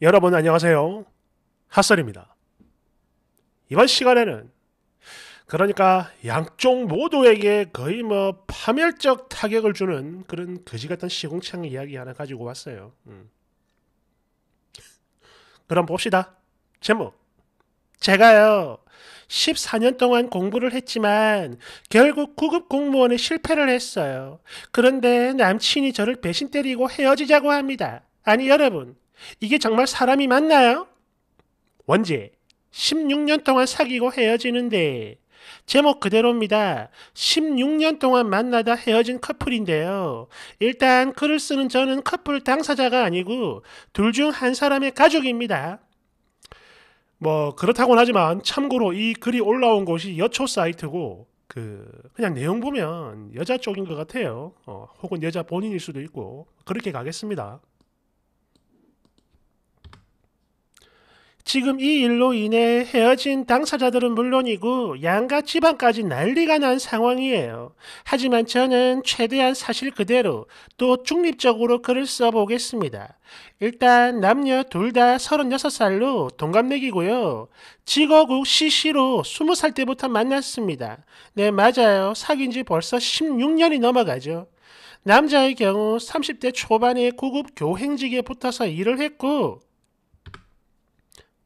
여러분 안녕하세요. 핫설입니다. 이번 시간에는 그러니까 양쪽 모두에게 거의 뭐 파멸적 타격을 주는 그런 거지 같은 시궁창 이야기 하나 가지고 왔어요. 음. 그럼 봅시다. 제목. 제가요. 14년 동안 공부를 했지만 결국 구급 공무원에 실패를 했어요. 그런데 남친이 저를 배신 때리고 헤어지자고 합니다. 아니 여러분, 이게 정말 사람이 맞나요? 원제 16년 동안 사귀고 헤어지는데 제목 그대로입니다. 16년 동안 만나다 헤어진 커플인데요. 일단 글을 쓰는 저는 커플 당사자가 아니고 둘 중 한 사람의 가족입니다. 뭐 그렇다고는 하지만 참고로 이 글이 올라온 곳이 여초 사이트고 그 그냥 내용 보면 여자 쪽인 것 같아요. 어, 혹은 여자 본인일 수도 있고 그렇게 가겠습니다. 지금 이 일로 인해 헤어진 당사자들은 물론이고 양가 집안까지 난리가 난 상황이에요. 하지만 저는 최대한 사실 그대로 또 중립적으로 글을 써보겠습니다. 일단 남녀 둘 다 36살로 동갑내기고요. 직어국 CC로 20살 때부터 만났습니다. 네, 맞아요. 사귄 지 벌써 16년이 넘어가죠. 남자의 경우 30대 초반에 고급 교행직에 붙어서 일을 했고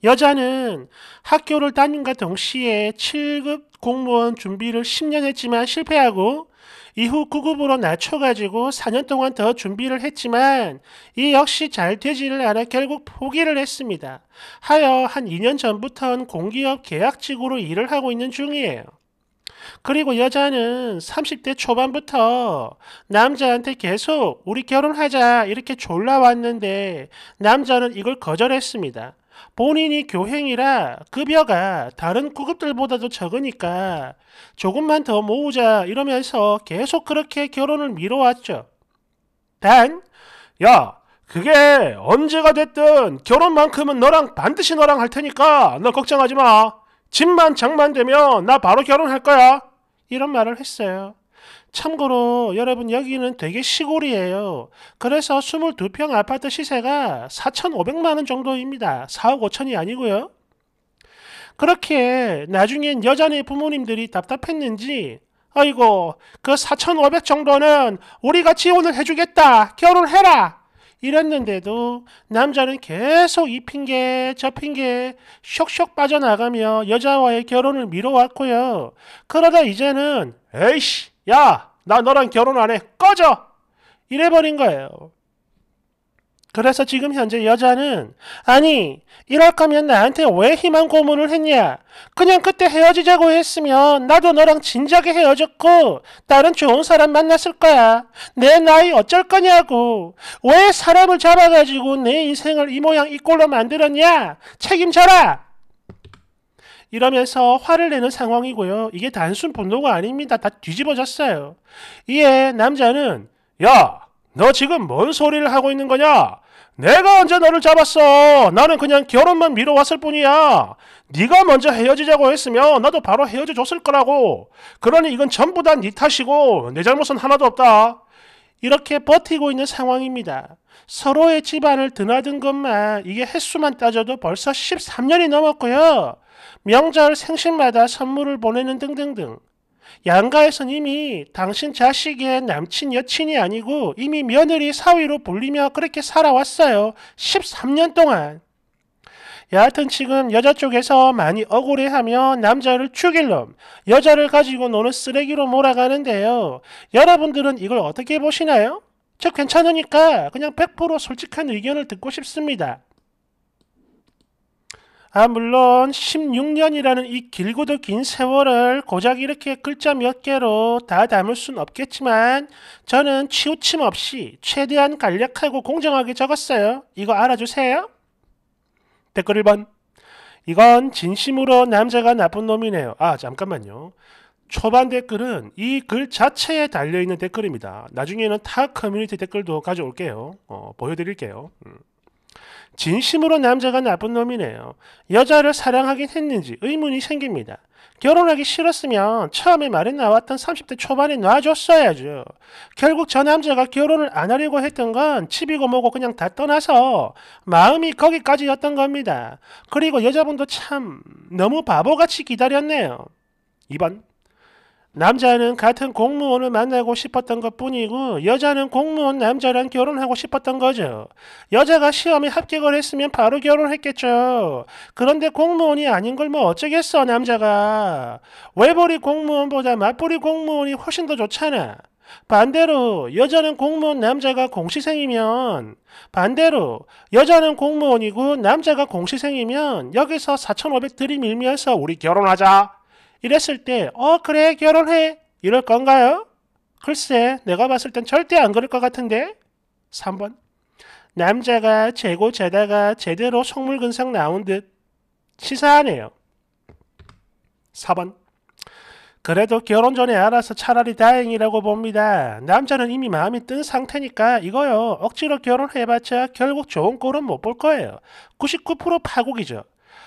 여자는 학교를 다닌과 동시에 7급 공무원 준비를 10년 했지만 실패하고 이후 9급으로 낮춰가지고 4년 동안 더 준비를 했지만 이 역시 잘 되지를 않아 결국 포기를 했습니다. 하여 한 2년 전부터는 공기업 계약직으로 일을 하고 있는 중이에요. 그리고 여자는 30대 초반부터 남자한테 계속 우리 결혼하자 이렇게 졸라왔는데 남자는 이걸 거절했습니다. 본인이 교행이라 급여가 다른 구급들보다도 적으니까 조금만 더 모으자 이러면서 계속 그렇게 결혼을 미뤄왔죠. 단, 야, 그게 언제가 됐든 결혼만큼은 너랑 반드시 너랑 할 테니까 너 걱정하지 마. 집만 장만 되면 나 바로 결혼할 거야. 이런 말을 했어요. 참고로 여러분 여기는 되게 시골이에요. 그래서 22평 아파트 시세가 4,500만 원 정도입니다. 4억 5천이 아니고요. 그렇게 나중엔 여자네 부모님들이 답답했는지 아이고 그 4,500 정도는 우리가 지원을 해주겠다. 결혼해라. 이랬는데도 남자는 계속 이 핑계 저 핑계 쇽쇽 빠져나가며 여자와의 결혼을 미뤄왔고요. 그러다 이제는 에이씨 야, 나 너랑 결혼 안 해. 꺼져! 이래버린 거예요. 그래서 지금 현재 여자는 아니 이럴 거면 나한테 왜 희망 고문을 했냐 그냥 그때 헤어지자고 했으면 나도 너랑 진작에 헤어졌고 다른 좋은 사람 만났을 거야 내 나이 어쩔 거냐고 왜 사람을 잡아가지고 내 인생을 이 모양 이 꼴로 만들었냐 책임져라 이러면서 화를 내는 상황이고요. 이게 단순 분노가 아닙니다. 다 뒤집어졌어요. 이에 남자는 야, 너 지금 뭔 소리를 하고 있는 거냐? 내가 언제 너를 잡았어? 나는 그냥 결혼만 미뤄왔을 뿐이야. 네가 먼저 헤어지자고 했으면 나도 바로 헤어져 줬을 거라고. 그러니 이건 전부 다 네 탓이고 내 잘못은 하나도 없다. 이렇게 버티고 있는 상황입니다. 서로의 집안을 드나든 것만 이게 횟수만 따져도 벌써 13년이 넘었고요. 명절 생신마다 선물을 보내는 등등등. 양가에선 이미 당신 자식의 남친 여친이 아니고 이미 며느리 사위로 불리며 그렇게 살아왔어요. 13년 동안. 여하튼 지금 여자 쪽에서 많이 억울해하며 남자를 죽일 놈, 여자를 가지고 노는 쓰레기로 몰아가는데요. 여러분들은 이걸 어떻게 보시나요? 저 괜찮으니까 그냥 100% 솔직한 의견을 듣고 싶습니다. 아, 물론 16년이라는 이 길고도 긴 세월을 고작 이렇게 글자 몇 개로 다 담을 순 없겠지만 저는 치우침 없이 최대한 간략하고 공정하게 적었어요. 이거 알아주세요. 댓글 1번. 이건 진심으로 남자가 나쁜 놈이네요. 아, 잠깐만요. 초반 댓글은 이 글 자체에 달려있는 댓글입니다. 나중에는 타 커뮤니티 댓글도 가져올게요. 어, 보여드릴게요. 음. 진심으로 남자가 나쁜 놈이네요. 여자를 사랑하긴 했는지 의문이 생깁니다. 결혼하기 싫었으면 처음에 말에 나왔던 30대 초반에 놔줬어야죠. 결국 저 남자가 결혼을 안 하려고 했던 건 집이고 뭐고 그냥 다 떠나서 마음이 거기까지였던 겁니다. 그리고 여자분도 참 너무 바보같이 기다렸네요. 2번 남자는 같은 공무원을 만나고 싶었던 것 뿐이고 여자는 공무원 남자랑 결혼하고 싶었던 거죠. 여자가 시험에 합격을 했으면 바로 결혼했겠죠. 그런데 공무원이 아닌 걸 뭐 어쩌겠어 남자가. 외벌이 공무원보다 맞벌이 공무원이 훨씬 더 좋잖아. 반대로 여자는 공무원 남자가 공시생이면 반대로 여자는 공무원이고 남자가 공시생이면 여기서 4,500 들이밀면서 우리 결혼하자. 이랬을 때, 어, 그래, 결혼해. 이럴 건가요? 글쎄, 내가 봤을 땐 절대 안 그럴 것 같은데. 3번. 남자가 재고 재다가 제대로 속물근상 나온 듯 치사하네요. 4번. 그래도 결혼 전에 알아서 차라리 다행이라고 봅니다. 남자는 이미 마음이 뜬 상태니까 이거요. 억지로 결혼해봤자 결국 좋은 꼴은 못 볼 거예요. 99% 파국이죠.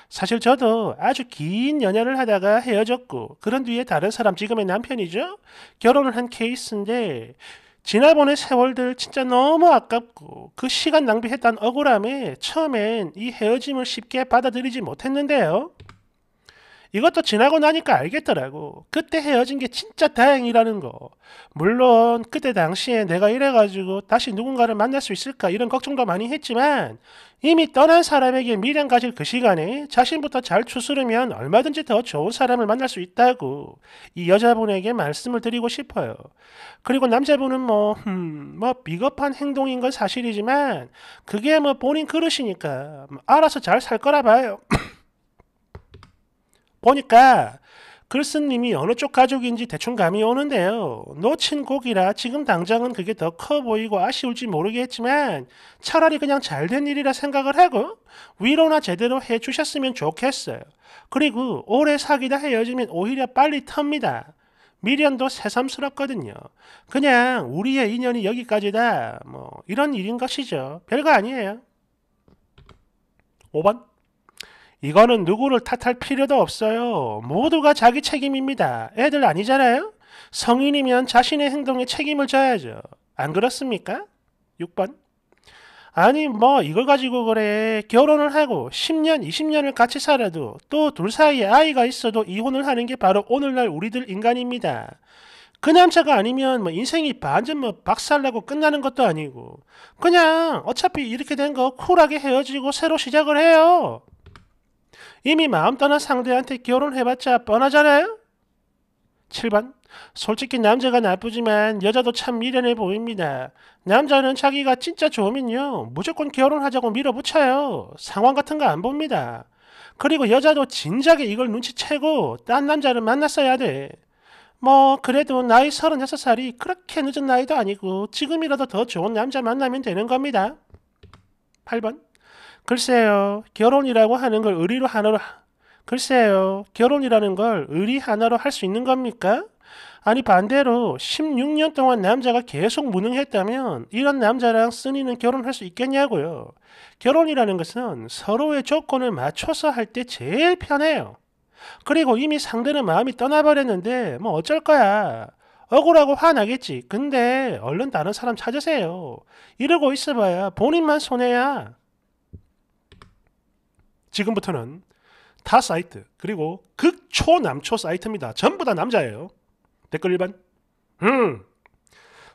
사실 저도 아주 긴 연애를 하다가 헤어졌고 그런 뒤에 다른 사람 지금의 남편이죠. 결혼을 한 케이스인데 지나보낸 세월들 진짜 너무 아깝고 그 시간 낭비했던 억울함에 처음엔 이 헤어짐을 쉽게 받아들이지 못했는데요. 이것도 지나고 나니까 알겠더라고. 그때 헤어진 게 진짜 다행이라는 거. 물론 그때 당시에 내가 이래가지고 다시 누군가를 만날 수 있을까 이런 걱정도 많이 했지만 이미 떠난 사람에게 미련 가질 그 시간에 자신부터 잘 추스르면 얼마든지 더 좋은 사람을 만날 수 있다고 이 여자분에게 말씀을 드리고 싶어요. 그리고 남자분은 뭐, 음, 뭐 비겁한 행동인 건 사실이지만 그게 뭐 본인 그릇이니까 알아서 잘 살 거라 봐요. 보니까 글쓴님이 어느 쪽 가족인지 대충 감이 오는데요. 놓친 곡이라 지금 당장은 그게 더 커 보이고 아쉬울지 모르겠지만 차라리 그냥 잘된 일이라 생각을 하고 위로나 제대로 해주셨으면 좋겠어요. 그리고 오래 사귀다 헤어지면 오히려 빨리 텁니다. 미련도 새삼스럽거든요. 그냥 우리의 인연이 여기까지다. 뭐 이런 일인 것이죠. 별거 아니에요. 5번 이거는 누구를 탓할 필요도 없어요. 모두가 자기 책임입니다. 애들 아니잖아요? 성인이면 자신의 행동에 책임을 져야죠. 안 그렇습니까? 6번. 아니, 뭐, 이걸 가지고 그래. 결혼을 하고 10년, 20년을 같이 살아도 또 둘 사이에 아이가 있어도 이혼을 하는 게 바로 오늘날 우리들 인간입니다. 그 남자가 아니면 뭐 인생이 반전 뭐 박살나고 끝나는 것도 아니고 그냥 어차피 이렇게 된 거 쿨하게 헤어지고 새로 시작을 해요. 이미 마음 떠난 상대한테 결혼해봤자 뻔하잖아요? 7번. 솔직히 남자가 나쁘지만 여자도 참 미련해 보입니다. 남자는 자기가 진짜 좋으면요. 무조건 결혼하자고 밀어붙여요. 상황 같은 거 안 봅니다. 그리고 여자도 진작에 이걸 눈치채고 딴 남자를 만났어야 돼. 뭐 그래도 나이 36살이 그렇게 늦은 나이도 아니고 지금이라도 더 좋은 남자 만나면 되는 겁니다. 8번. 글쎄요, 결혼이라고 하는 걸 의리로 하나로, 글쎄요, 결혼이라는 걸 의리 하나로 할 수 있는 겁니까? 아니 반대로 16년 동안 남자가 계속 무능했다면 이런 남자랑 쓴이는 결혼할 수 있겠냐고요. 결혼이라는 것은 서로의 조건을 맞춰서 할 때 제일 편해요. 그리고 이미 상대는 마음이 떠나버렸는데 뭐 어쩔 거야. 억울하고 화나겠지. 근데 얼른 다른 사람 찾으세요. 이러고 있어봐야 본인만 손해야. 지금부터는 타 사이트 그리고 극초 남초 사이트입니다. 전부 다 남자예요. 댓글 1번. 음.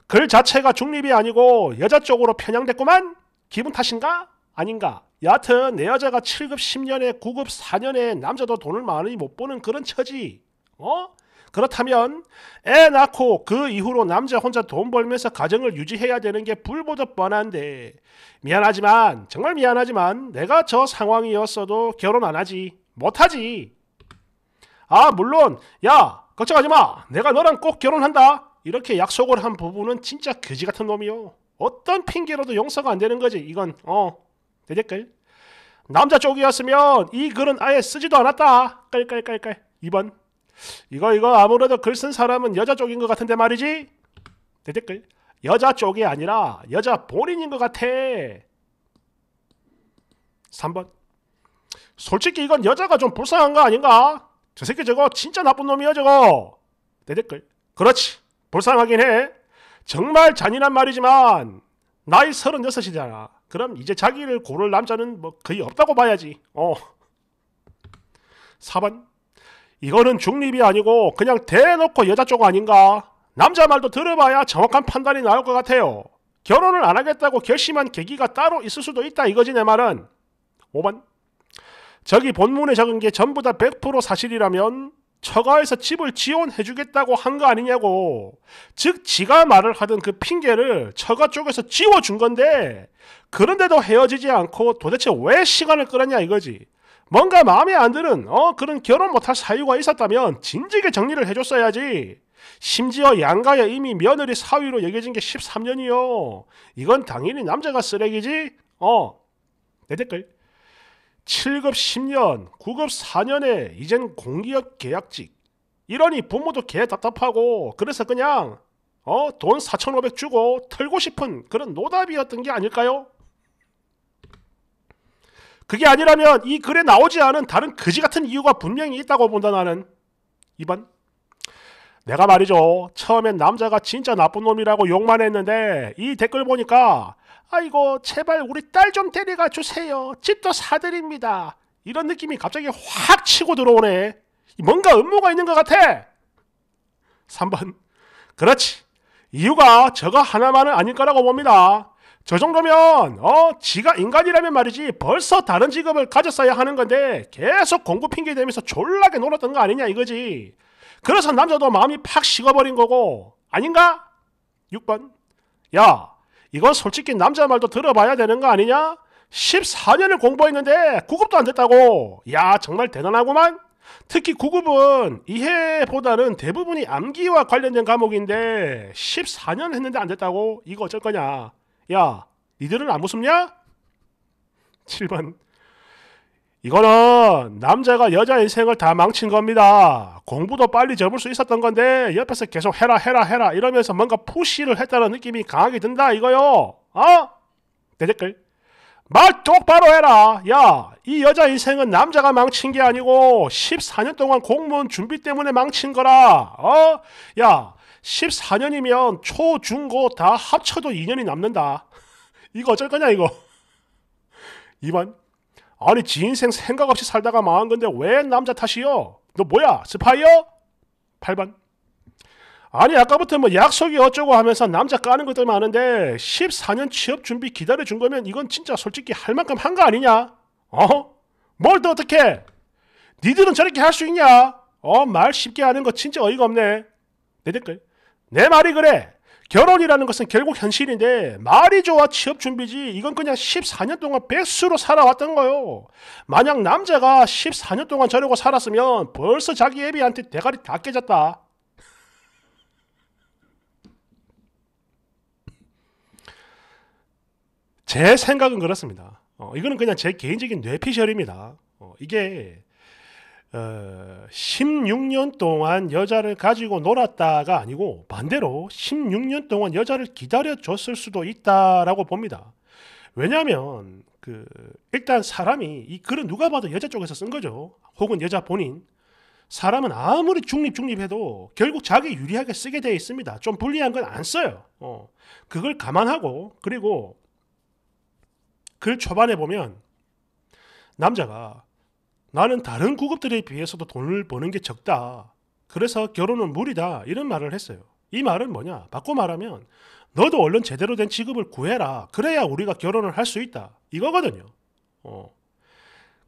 글 자체가 중립이 아니고 여자 쪽으로 편향됐구만. 기분 탓인가? 아닌가? 여하튼 내 여자가 7급 10년에 9급 4년에 남자도 돈을 많이 못 버는 그런 처지. 어? 그렇다면 애 낳고 그 이후로 남자 혼자 돈 벌면서 가정을 유지해야 되는 게 불보듯 뻔한데 미안하지만 정말 미안하지만 내가 저 상황이었어도 결혼 안 하지 못하지. 아 물론 야 걱정하지 마. 내가 너랑 꼭 결혼한다. 이렇게 약속을 한 부부는 진짜 거지 같은 놈이요. 어떤 핑계로도 용서가 안 되는 거지 이건. 어 대댓글 남자 쪽이었으면 이 글은 아예 쓰지도 않았다. 깔깔깔깔. 2번 이거 이거 아무래도 글 쓴 사람은 여자 쪽인 것 같은데 말이지? 댓글 여자 쪽이 아니라 여자 본인인 것 같아. 3번. 솔직히 이건 여자가 좀 불쌍한 거 아닌가? 저 새끼 저거 진짜 나쁜 놈이야 저거. 내 댓글. 그렇지. 불쌍하긴 해. 정말 잔인한 말이지만 나이 36이잖아. 그럼 이제 자기를 고를 남자는 뭐 거의 없다고 봐야지. 어. 4번. 이거는 중립이 아니고 그냥 대놓고 여자 쪽 아닌가? 남자 말도 들어봐야 정확한 판단이 나올 것 같아요. 결혼을 안 하겠다고 결심한 계기가 따로 있을 수도 있다 이거지 내 말은. 5번. 저기 본문에 적은 게 전부 다 100% 사실이라면 처가에서 집을 지원해주겠다고 한 거 아니냐고. 즉 지가 말을 하던 그 핑계를 처가 쪽에서 지워준 건데 그런데도 헤어지지 않고 도대체 왜 시간을 끌었냐 이거지. 뭔가 마음에 안 드는 어 그런 결혼 못할 사유가 있었다면 진지하게 정리를 해줬어야지. 심지어 양가야 이미 며느리 사위로 여겨진 게 13년이요. 이건 당연히 남자가 쓰레기지. 어. 내 댓글. 7급 10년, 9급 4년에 이젠 공기업 계약직. 이러니 부모도 개 답답하고 그래서 그냥 어, 돈 4,500 주고 털고 싶은 그런 노답이었던 게 아닐까요? 그게 아니라면 이 글에 나오지 않은 다른 거지 같은 이유가 분명히 있다고 본다 나는. 2번. 내가 말이죠. 처음엔 남자가 진짜 나쁜 놈이라고 욕만 했는데 이 댓글 보니까 아이고 제발 우리 딸 좀 데려가 주세요. 집도 사드립니다. 이런 느낌이 갑자기 확 치고 들어오네. 뭔가 음모가 있는 것 같아. 3번. 그렇지. 이유가 저거 하나만은 아닐 거라고 봅니다. 저 정도면 어 지가 인간이라면 말이지 벌써 다른 직업을 가졌어야 하는 건데 계속 공부 핑계 대면서 졸라게 놀았던 거 아니냐 이거지. 그래서 남자도 마음이 팍 식어버린 거고 아닌가? 6번. 야 이건 솔직히 남자 말도 들어봐야 되는 거 아니냐? 14년을 공부했는데 9급도 안 됐다고. 야 정말 대단하구만. 특히 9급은 이해보다는 대부분이 암기와 관련된 과목인데 14년 했는데 안 됐다고? 이거 어쩔 거냐? 야 니들은 안 무섭냐? 7번 이거는 남자가 여자 인생을 다 망친 겁니다. 공부도 빨리 접을 수 있었던 건데 옆에서 계속 해라 해라 해라 이러면서 뭔가 푸시를 했다는 느낌이 강하게 든다 이거요. 어? 내 댓글. 말 똑바로 해라. 야, 이 여자 인생은 남자가 망친 게 아니고 14년 동안 공무원 준비 때문에 망친 거라. 어? 야, 14년이면 초, 중, 고 다 합쳐도 2년이 남는다. 이거 어쩔 거냐 이거. 2번. 아니 지 인생 생각 없이 살다가 망한 건데 왜 남자 탓이요? 너 뭐야 스파이야? 8번 아니 아까부터 뭐 약속이 어쩌고 하면서 남자 까는 것들 많은데 14년 취업 준비 기다려준 거면 이건 진짜 솔직히 할 만큼 한 거 아니냐? 어? 뭘 또 어떻게? 니들은 저렇게 할 수 있냐? 어 말 쉽게 하는 거 진짜 어이가 없네 내 댓글 내 말이 그래 결혼이라는 것은 결국 현실인데 말이 좋아 취업 준비지 이건 그냥 14년 동안 백수로 살아왔던 거요. 만약 남자가 14년 동안 저러고 살았으면 벌써 자기 애비한테 대가리 다 깨졌다. 제 생각은 그렇습니다. 어, 이거는 그냥 제 개인적인 뇌피셜입니다. 어, 이게 어, 16년 동안 여자를 가지고 놀았다가 아니고 반대로 16년 동안 여자를 기다려줬을 수도 있다라고 봅니다. 왜냐하면 그 일단 사람이 이 글은 누가 봐도 여자 쪽에서 쓴 거죠. 혹은 여자 본인. 사람은 아무리 중립 중립해도 결국 자기 유리하게 쓰게 되어 있습니다. 좀 불리한 건 안 써요. 어. 그걸 감안하고 그리고 글 초반에 보면 남자가 나는 다른 구급들에 비해서도 돈을 버는 게 적다. 그래서 결혼은 무리다. 이런 말을 했어요. 이 말은 뭐냐? 바꿔 말하면 너도 얼른 제대로 된 직업을 구해라. 그래야 우리가 결혼을 할 수 있다. 이거거든요. 어.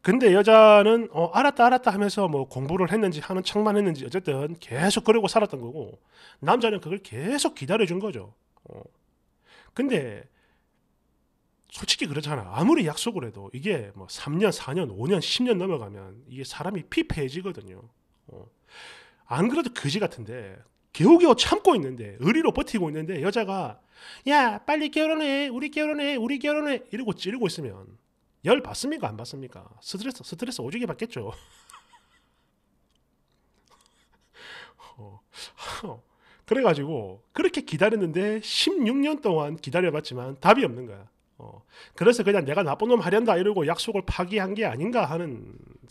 근데 여자는 어, 알았다 알았다 하면서 뭐 공부를 했는지 하는 척만 했는지 어쨌든 계속 그러고 살았던 거고 남자는 그걸 계속 기다려 준 거죠. 어. 근데 솔직히 그렇잖아. 아무리 약속을 해도 이게 뭐 3년, 4년, 5년, 10년 넘어가면 이게 사람이 피폐해지거든요. 어. 안 그래도 거지 같은데 겨우겨우 참고 있는데 의리로 버티고 있는데 여자가 야 빨리 결혼해. 우리 결혼해. 우리 결혼해. 이러고 찌르고 있으면 열 받습니까? 안 받습니까? 스트레스 스트레스 오지게 받겠죠. 어, 그래가지고 그렇게 기다렸는데 16년 동안 기다려봤지만 답이 없는 거야 어, 그래서 그냥 내가 나쁜 놈 하련다 이러고 약속을 파기한 게 아닌가 하는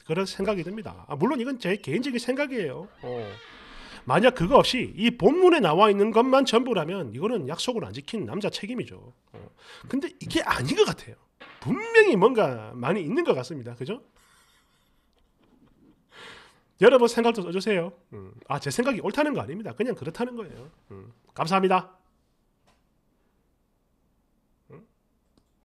그런 생각이 듭니다. 아, 물론 이건 제 개인적인 생각이에요. 어. 만약 그거 없이 이 본문에 나와 있는 것만 전부라면 이거는 약속을 안 지킨 남자 책임이죠. 어. 근데 이게 아닌 것 같아요. 분명히 뭔가 많이 있는 것 같습니다. 그죠? 여러분 생각 좀 써주세요. 음. 아, 제 생각이 옳다는 거 아닙니다. 그냥 그렇다는 거예요. 음. 감사합니다.